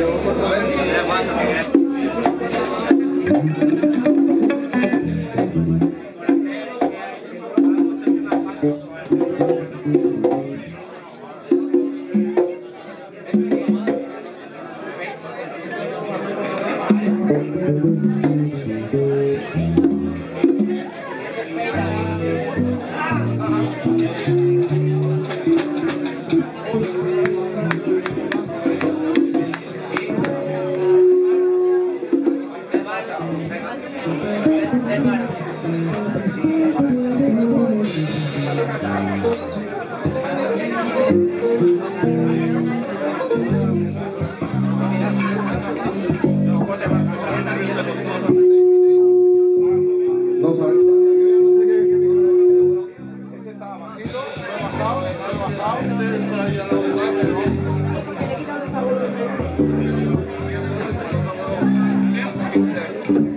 No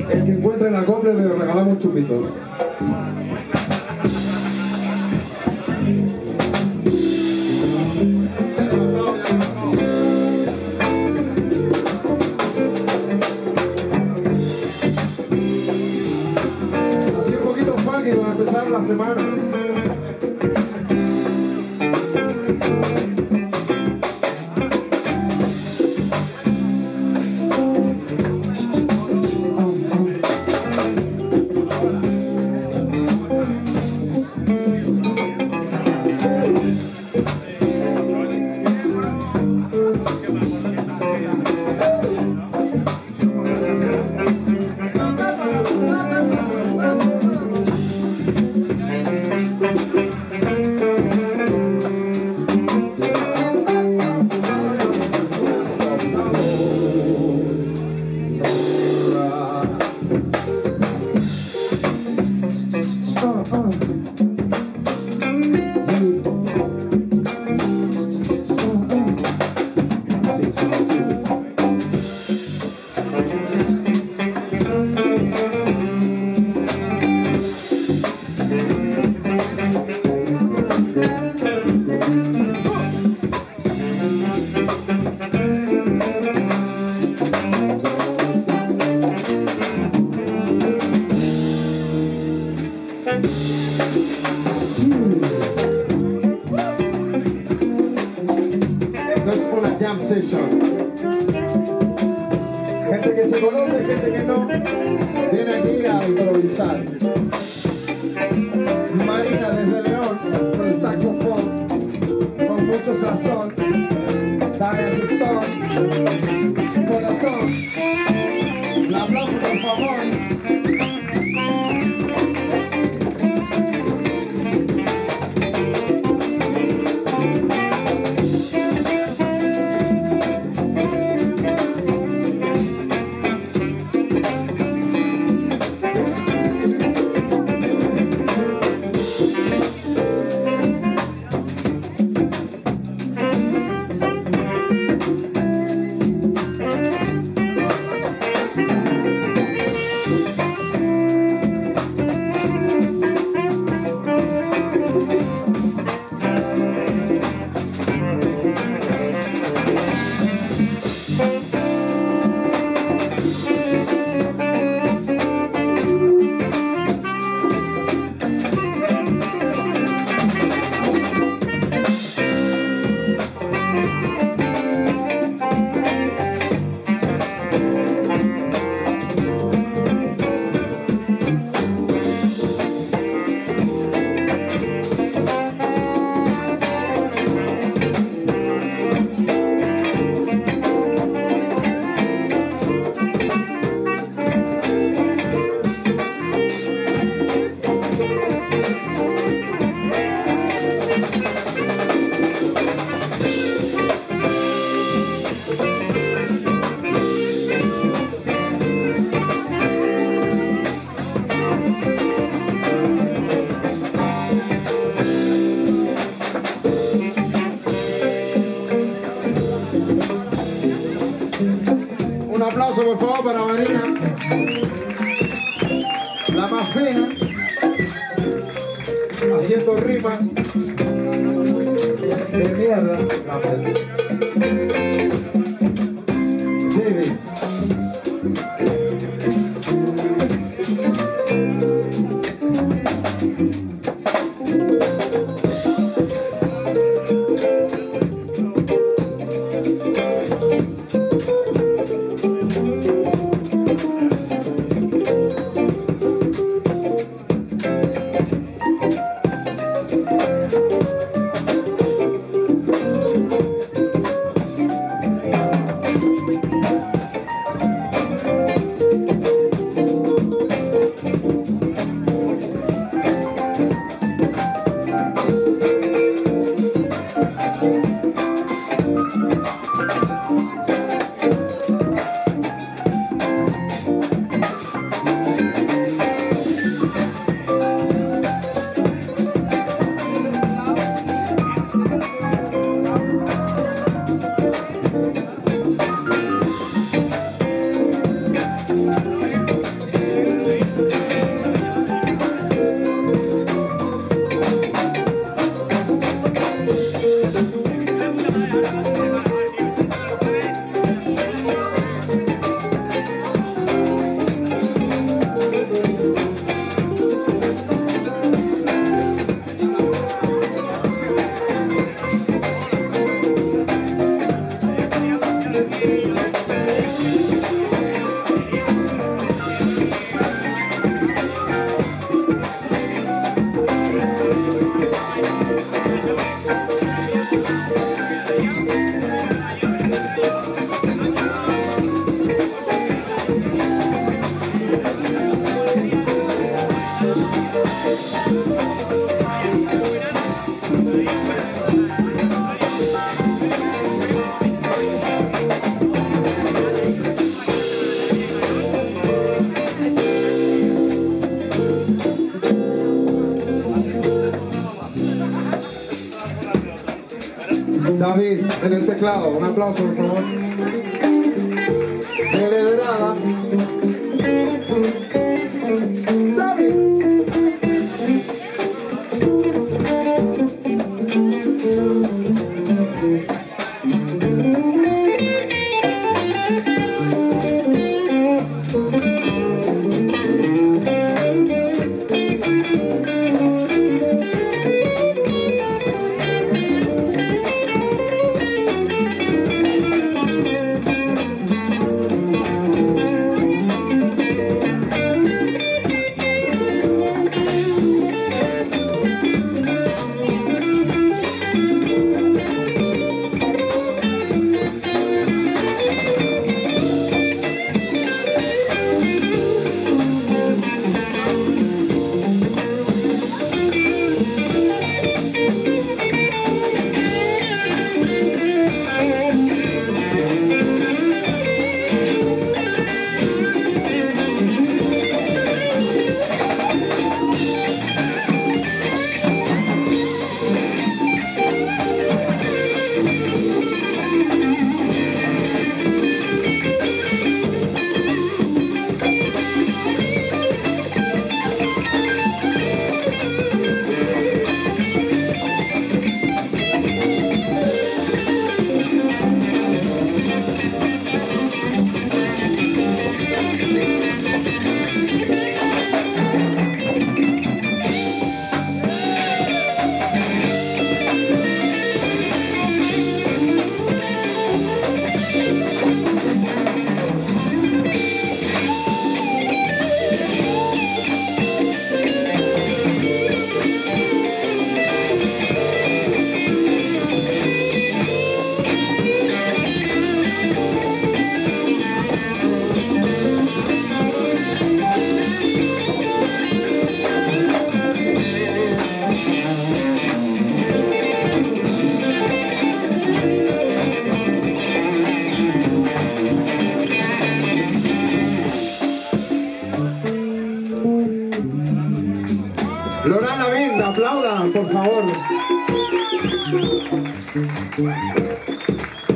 El que encuentre la copla le regalamos chupito. Así un poquito funky para empezar la semana. Jam session. Gente que se conoce, gente que no, viene aquí a improvisar. Marina desde León, con el saxofón, con mucho sazón. Dale su son, corazón. Un aplauso, por favor. Thank En el teclado. Un aplauso, por favor. Celebrada.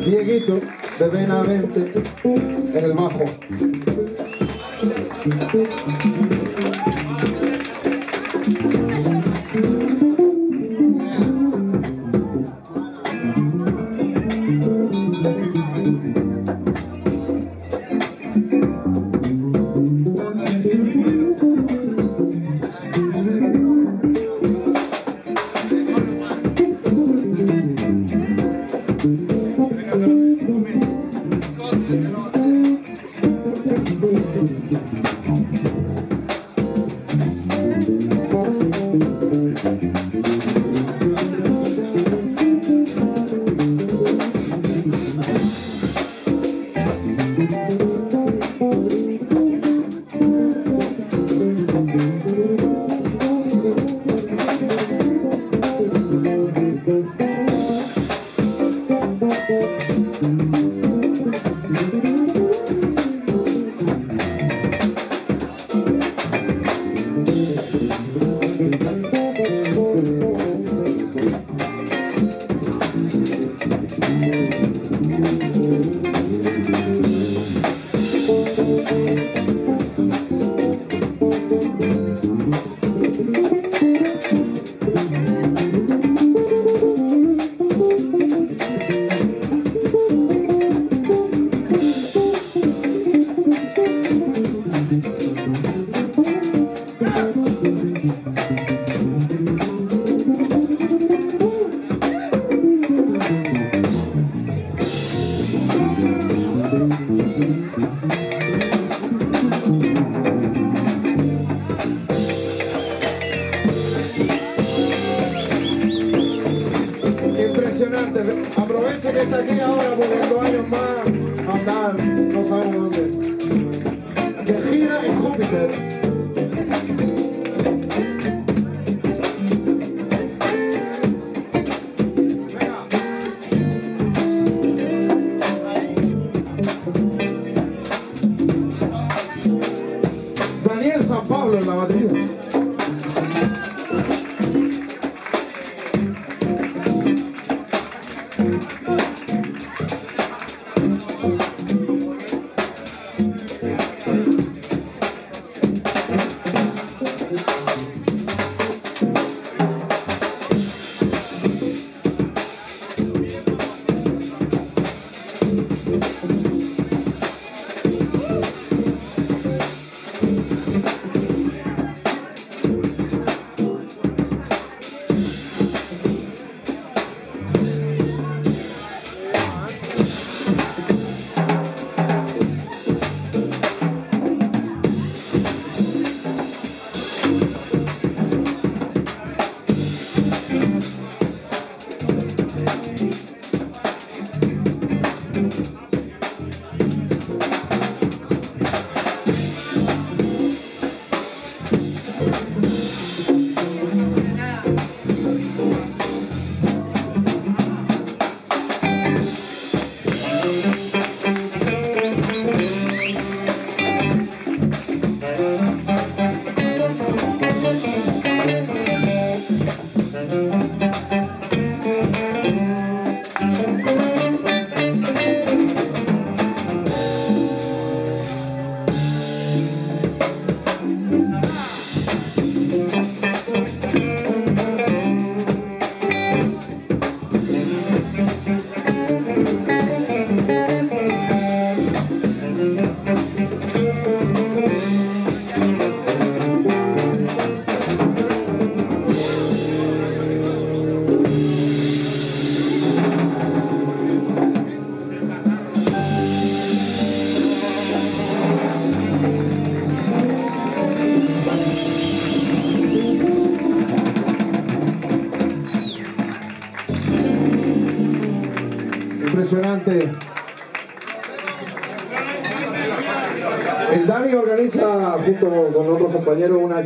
Dieguito de Benavente en el bajo. que está aquí ahora por dos años más andar, no sabemos dónde. Que gira en Júpiter.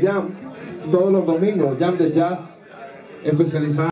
Jam todos los domingos, jam de jazz especializada.